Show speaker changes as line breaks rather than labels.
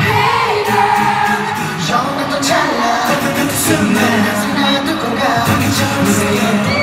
Hey girl, 정말 또 잘나 숨을 나였던 공간 무슨